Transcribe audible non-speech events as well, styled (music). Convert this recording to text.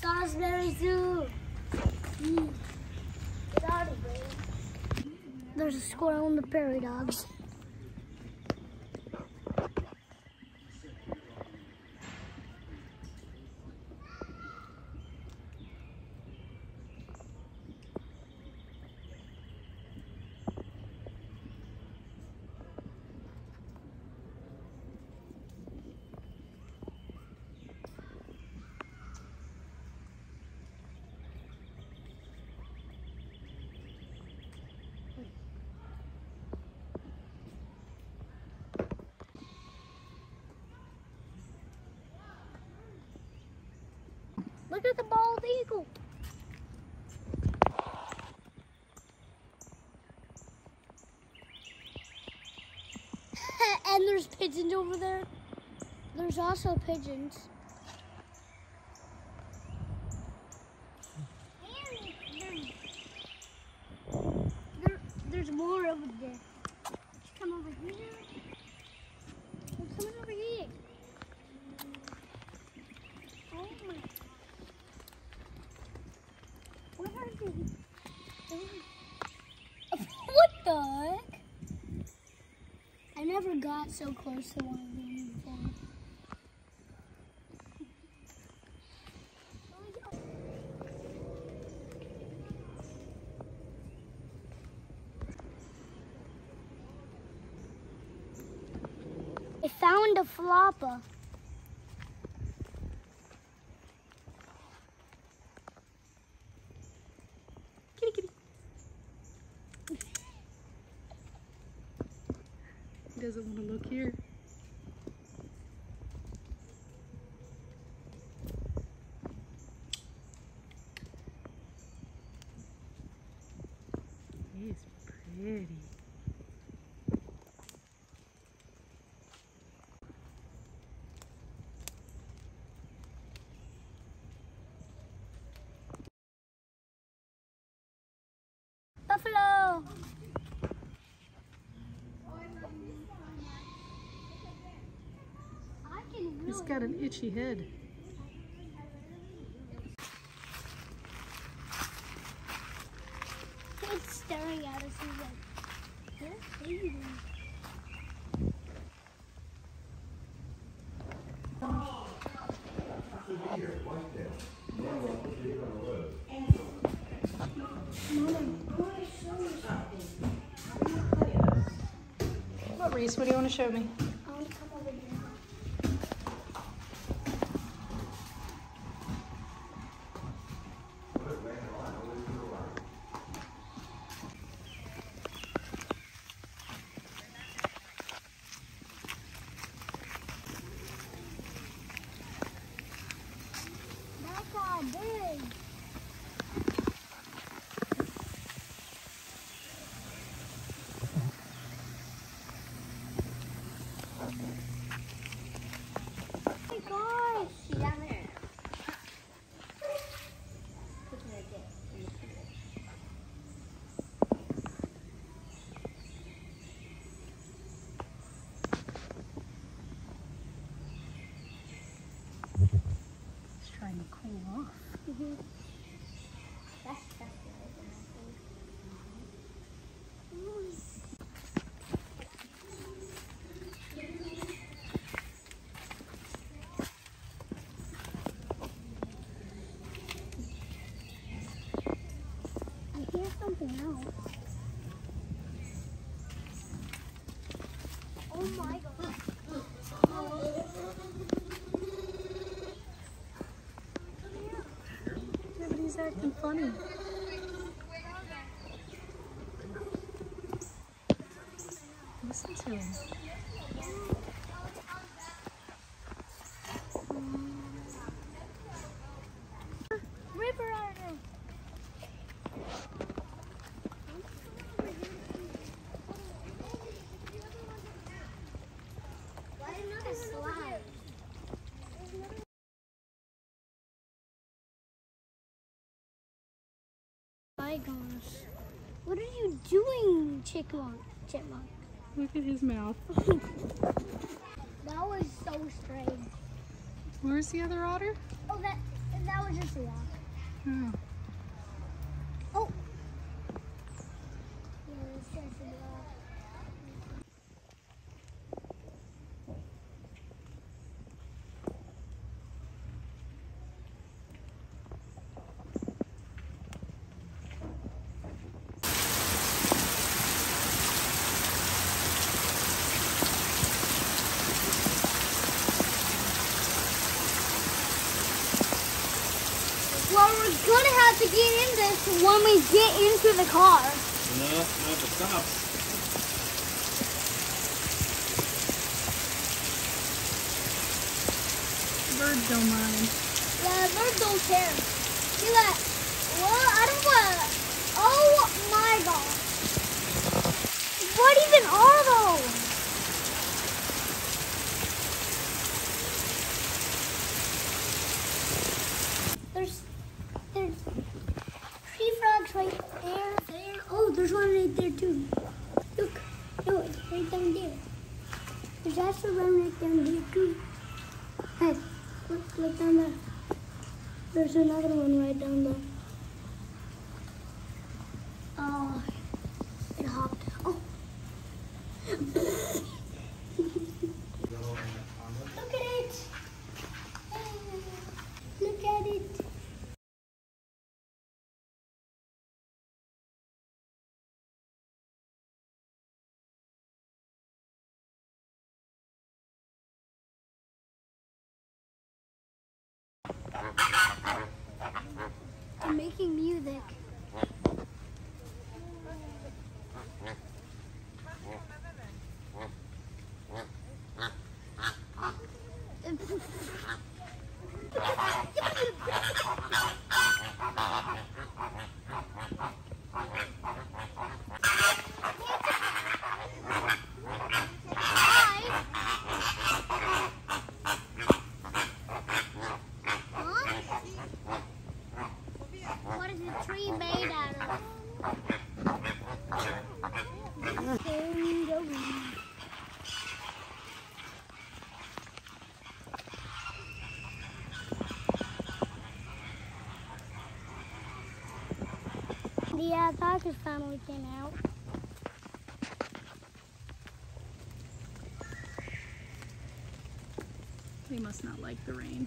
Salisbury Zoo. Mm. There's a squirrel and the prairie dogs. Look at the bald eagle. (laughs) and there's pigeons over there. There's also pigeons. There, there's more over there. Come over here. They're coming over here. Oh my. Where are they? What the heck? I never got so close to one of them before. I found a flopper. Doesn't want to look here. He's pretty. He's really got an itchy head. It's staring at us. He's like, they're eating. What, Rhys? What do you want to show me? I want to come over here. That's all big. Oh my gosh. See down there. He's trying to cool off. Mhm. That's that's I something else. Oh my god. But he's acting funny. Listen to him. River otter. Why another slide? My gosh. What are you doing, chipmunk? Chipmunk. Look at his mouth. (laughs) That was so strange. Where's the other otter? Oh, that that was just the Hmm. Oh. Yeah, let's try to figure out. Well, we're gonna have to get in this when we get into the car. No, not the stops. Birds don't mind. Yeah, birds don't care. See that? Well, I don't want. Oh my god! What even are those? There's there's tree frogs right there, there. Oh, there's one right there too. Look, no, it's right down there. There's actually one right down there too. Hey, look, look down there. There's another one right down there. Oh, it hopped. Oh. Look at it. Look at it. I'm making music. The tree made out of? The uh, finally came out. They must not like the rain.